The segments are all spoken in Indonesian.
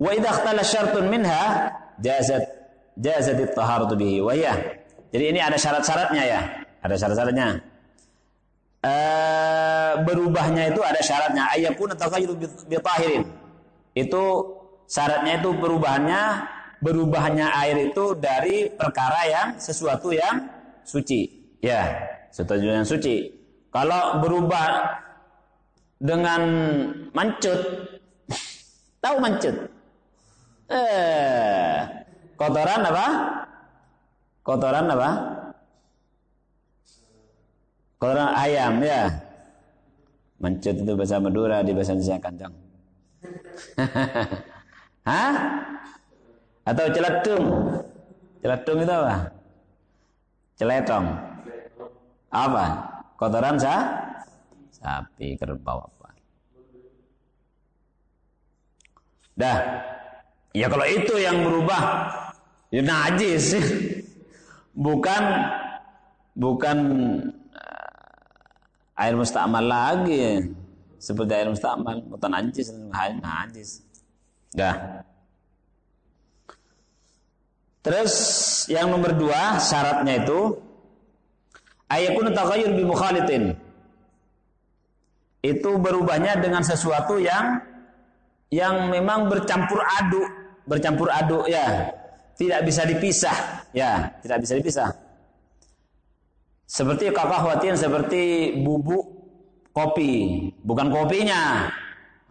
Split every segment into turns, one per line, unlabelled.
Wa idza syartun minha jazat jazat at-taharatu bihi wa. Jadi ini ada syarat-syaratnya ya. Ada syarat-syaratnya. Uh, berubahnya itu ada syaratnya ayakun atau bi tahirin. Itu syaratnya itu perubahannya berubahnya air itu dari perkara yang sesuatu yang suci. Ya, sesuatu yang suci. Kalau berubah dengan mancut, tahu mancut? Eh, kotoran apa? Kotoran apa? Kotoran ayam ya. Mancut itu bahasa Madura di bahasa Indonesia Kancang. Hah? Atau celetung? Celetung itu apa? Celetong. Apa? Kotoran sah? Sapi, kerbau apa? Dah. Ya kalau itu yang berubah, ya najis. Bukan bukan uh, air mustamal lagi. Seperti air mustamal, bukan najis, najis. Dah. Terus yang nomor dua syaratnya itu ayakun taghayyur bi mukhalitin. Itu berubahnya dengan sesuatu yang yang memang bercampur aduk, bercampur aduk ya. Tidak bisa dipisah, ya, tidak bisa dipisah. Seperti kakak seperti bubuk kopi, bukan kopinya.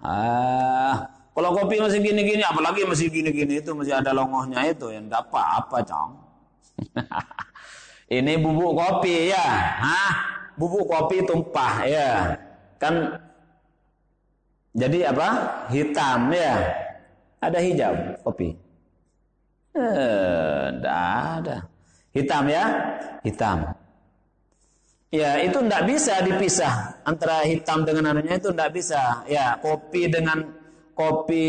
Ah, kalau kopi masih gini-gini, apalagi masih gini-gini itu masih ada longohnya itu yang dapat apa, cong? Ini bubuk kopi ya, Hah? Bubuk kopi tumpah ya. Kan jadi apa? Hitam ya. Ada hijau kopi. Eh, ada. Hitam ya? Hitam. Ya, itu tidak bisa dipisah antara hitam dengan anunya itu tidak bisa. Ya, kopi dengan kopi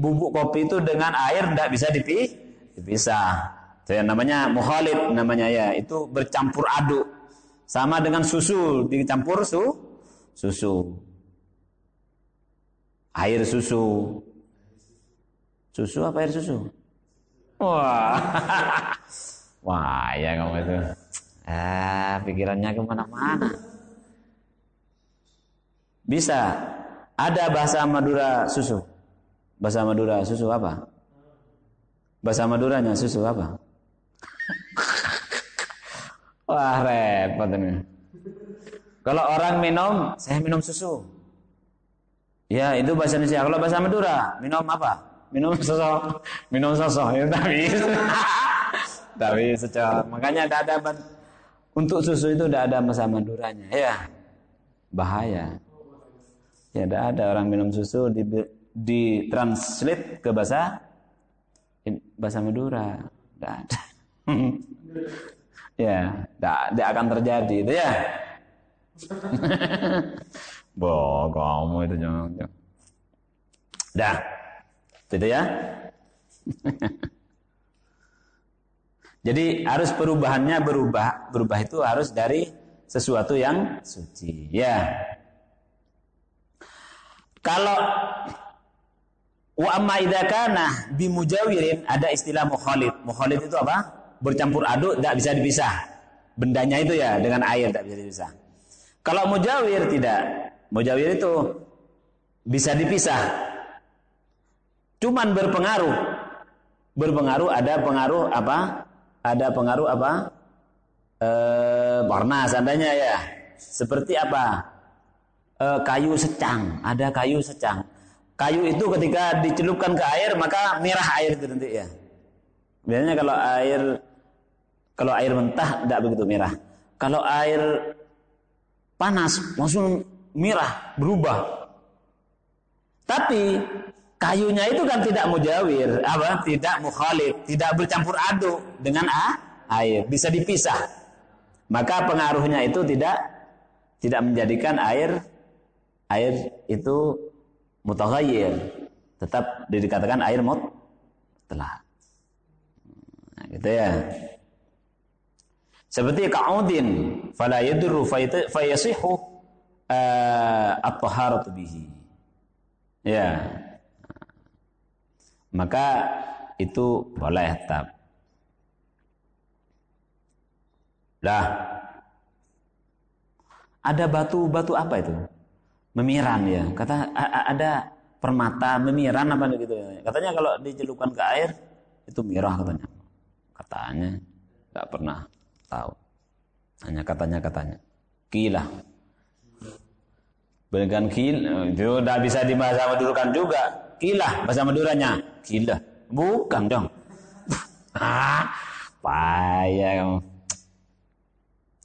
bubuk kopi itu dengan air tidak bisa dipi, dipisah. Itu yang namanya muhalid namanya ya, itu bercampur aduk. Sama dengan susu dicampur su susu. Air susu. Susu apa air susu? Wah. Wah, ya kamu itu. Ah, pikirannya ke mana-mana. Bisa. Ada bahasa Madura susu. Bahasa Madura susu apa? Bahasa Maduranya susu apa? Wah repot ini. Kalau orang minum, saya minum susu. Ya itu bahasa Indonesia. Kalau bahasa Madura, minum apa? Minum susu. Minum susu. Ya tapi tapi secara makanya tidak ada untuk susu itu tidak ada bahasa Maduranya. Ya bahaya. Ya tidak ada orang minum susu di ditranslate ke bahasa bahasa Madura. Tidak ada. ya, tidak akan terjadi itu ya. Boh, kamu itu jangan. Dah. Itu ya. Jadi harus perubahannya berubah. Berubah itu harus dari sesuatu yang suci. Ya. Kalau Wa amma idza kana bimujawirin ada istilah mukhalid. Mukhalid itu apa? Bercampur aduk tidak bisa dipisah. Bendanya itu ya dengan air tidak bisa dipisah. Kalau mujawir tidak. Mujawir itu bisa dipisah. Cuman berpengaruh. Berpengaruh ada pengaruh apa? Ada pengaruh apa? E, warna seandainya ya. Seperti apa? E, kayu secang. Ada kayu secang kayu itu ketika dicelupkan ke air maka merah air itu nanti ya. Biasanya kalau air kalau air mentah tidak begitu merah. Kalau air panas langsung merah berubah. Tapi kayunya itu kan tidak mujawir, apa? Tidak mukhalif, tidak bercampur aduk dengan air, bisa dipisah. Maka pengaruhnya itu tidak tidak menjadikan air air itu mutaghayyir. Tetap dikatakan air mut telah nah, gitu ya. Seperti ka'udin fala yadurru fayasihu uh, at-taharatu bihi. Ya maka itu boleh tetap. Dah. Ada batu-batu apa itu? Memiran ya. Kata ada permata memiran apa gitu. Katanya kalau dicelupkan ke air itu mirah katanya. Katanya nggak pernah tahu. Hanya katanya katanya. Gila. Dengan kil, sudah bisa di bahasa Madurakan juga. Kilah bahasa Maduranya. Gila. Bukan dong. ah, payah kamu.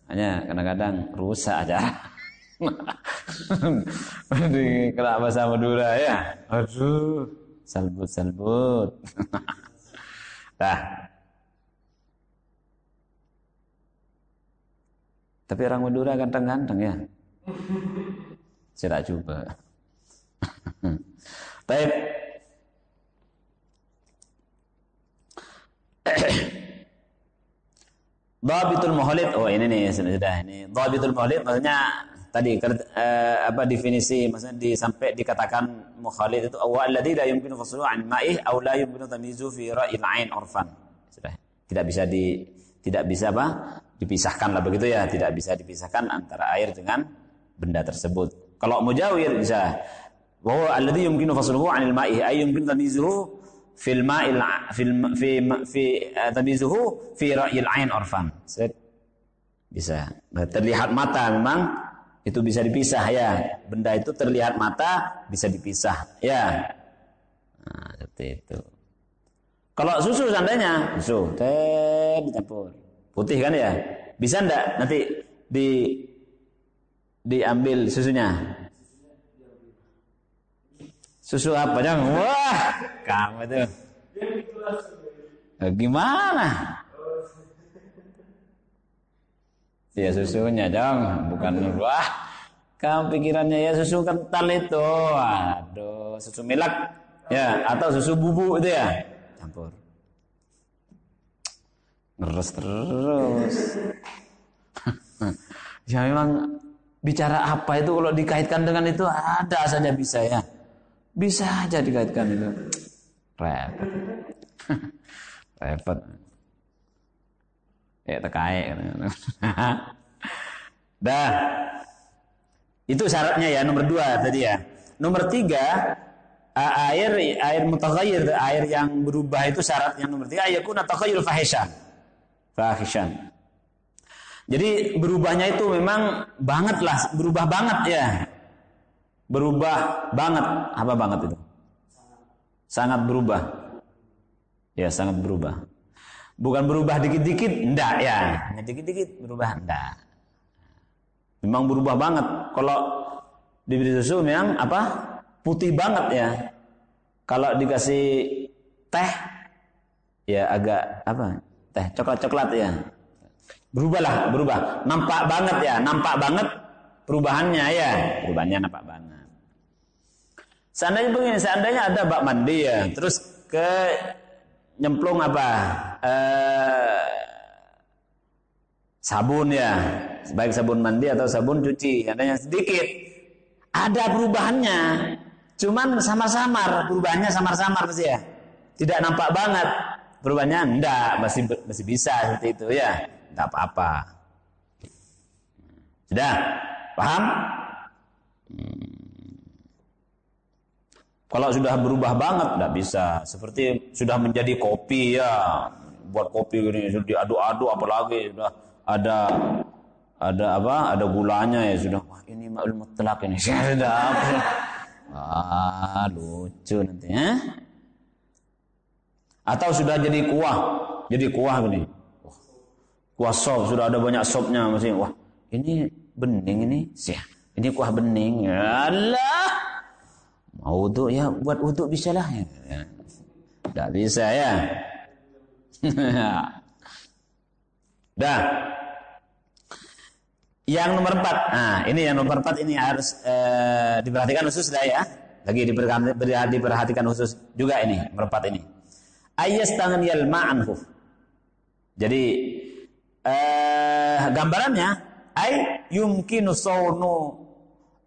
Hanya kadang-kadang rusak aja. Di kena bahasa Madura ya. Aduh, salbut salbut. Dah. Tapi orang Madura ganteng-ganteng ya. Saya tak coba. Baik. Dhabitul muhalid. Oh ini nih sudah ini. Dhabitul muhalid maksudnya tadi uh, apa definisi maksudnya di, sampai dikatakan mukhalid itu awal alladzi la yumkinu faslu an ma'ih aw la yumkinu tamyizu fi ra'il ain urfan. Sudah. Tidak bisa di tidak bisa apa? dipisahkan lah begitu ya, tidak bisa dipisahkan antara air dengan benda tersebut. Kalau mujawir bisa. Bahwa alladhi yumkinu fasluhu 'anil ma'i ay yumkin tamizuhu fil ma'il fil fi fi eh, tamizuhu fi ra'yil 'ain orfan. Bisa. Terlihat mata memang itu bisa dipisah ya. Benda itu terlihat mata bisa dipisah ya. Nah, seperti itu. Kalau susu seandainya, susu, teh dicampur. Putih kan ya? Bisa ndak nanti di diambil susunya? Susu apa jangan? Wah, kamu itu. Eh, gimana? Ya susunya dong, bukan wah. Kamu pikirannya ya susu kental itu. Aduh, susu milak ya atau susu bubuk itu ya. Campur. Ngeres terus. ya memang bicara apa itu kalau dikaitkan dengan itu ada saja bisa ya. Bisa aja dikaitkan itu. Repot. Repot. Ya terkait. Dah. Itu syaratnya ya nomor dua tadi ya. Nomor tiga air air mutaghayyir air yang berubah itu syarat yang nomor tiga ayakuna taghayyur fahishan. Fahishan. Jadi berubahnya itu memang banget lah, berubah banget ya. Berubah banget. Apa banget itu? Sangat berubah. Ya, sangat berubah. Bukan berubah dikit-dikit, enggak ya. Dikit-dikit berubah, enggak. Memang berubah banget. Kalau diberi susu memang apa? Putih banget ya. Kalau dikasih teh ya agak apa? Teh coklat-coklat ya Berubahlah, berubah. Nampak banget ya, nampak banget perubahannya ya. Perubahannya nampak banget. Seandainya begini, seandainya ada bak mandi ya, terus ke nyemplung apa? Eh, sabun ya, baik sabun mandi atau sabun cuci, adanya sedikit. Ada perubahannya, cuman samar-samar, perubahannya samar-samar pasti ya. Tidak nampak banget perubahannya, enggak, masih masih bisa seperti itu ya tidak apa-apa. Sudah? Paham? Hmm. Kalau sudah berubah banget, tidak bisa. Seperti sudah menjadi kopi ya, buat kopi ini sudah diaduk-aduk, apalagi sudah ada ada apa? Ada gulanya ya sudah. Wah ini ma'ul mutlak ini. Sudah apa? Ah lucu nanti ya. Atau sudah jadi kuah, jadi kuah gini. Kuah sop sudah ada banyak sopnya masih. Wah, ini bening ini. Sih, ini kuah bening. Allah. Mau wudhu ya buat wudhu bisa lah. Ya. Tidak bisa ya. Dah. Yang nomor empat. Nah, ini yang nomor empat ini harus eh, diperhatikan khusus dah ya. Lagi diperhatikan, diperhatikan khusus juga ini nomor empat ini. Ayas tangan yalma anhu. Jadi eh, gambarannya ay yumkinu sawnu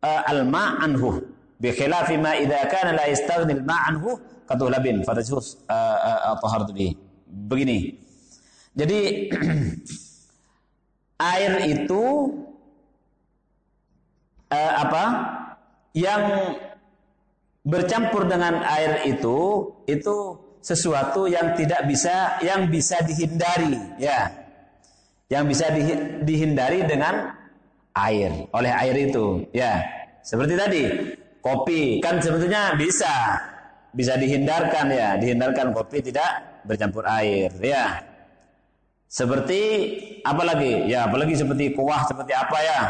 uh, alma anhu Bi khilafi ma idza kana la yastaghni al-ma'anhu katulabin fatajus taharatu bihi. Begini. Jadi air itu uh, apa? Yang bercampur dengan air itu itu sesuatu yang tidak bisa yang bisa dihindari ya yang bisa di, dihindari dengan air. Oleh air itu. Ya. Seperti tadi. Kopi. Kan sebetulnya bisa. Bisa dihindarkan ya. Dihindarkan kopi tidak bercampur air. Ya. Seperti apa lagi? Ya apalagi seperti kuah seperti apa ya?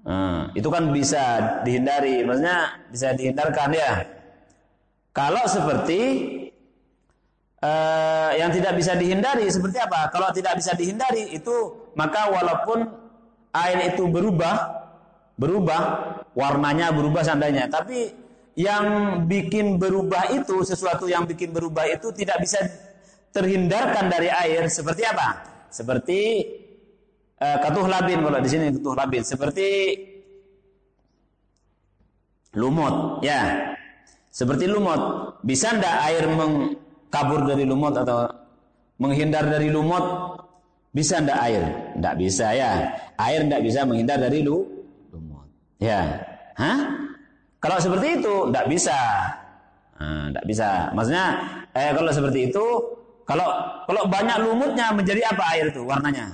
Nah, itu kan bisa dihindari. Maksudnya bisa dihindarkan ya. Kalau seperti uh, yang tidak bisa dihindari seperti apa? Kalau tidak bisa dihindari itu maka walaupun air itu berubah, berubah warnanya berubah seandainya, tapi yang bikin berubah itu sesuatu yang bikin berubah itu tidak bisa terhindarkan dari air seperti apa? Seperti uh, katuh labin kalau di sini katuh labin seperti lumut ya seperti lumut, bisa ndak air mengkabur dari lumut atau menghindar dari lumut? Bisa ndak air? Ndak bisa ya. Air ndak bisa menghindar dari lu lumut. Ya. Hah? Kalau seperti itu ndak bisa. Nah, ndak bisa. Maksudnya eh kalau seperti itu kalau kalau banyak lumutnya menjadi apa air itu warnanya?